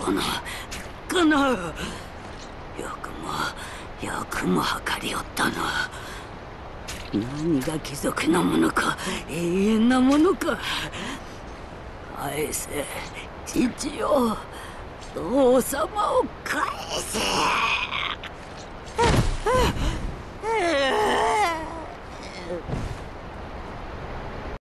このこのよくもよくも測りおったな何が貴族のものか永遠なものか。返せ父よ。父様を返せ。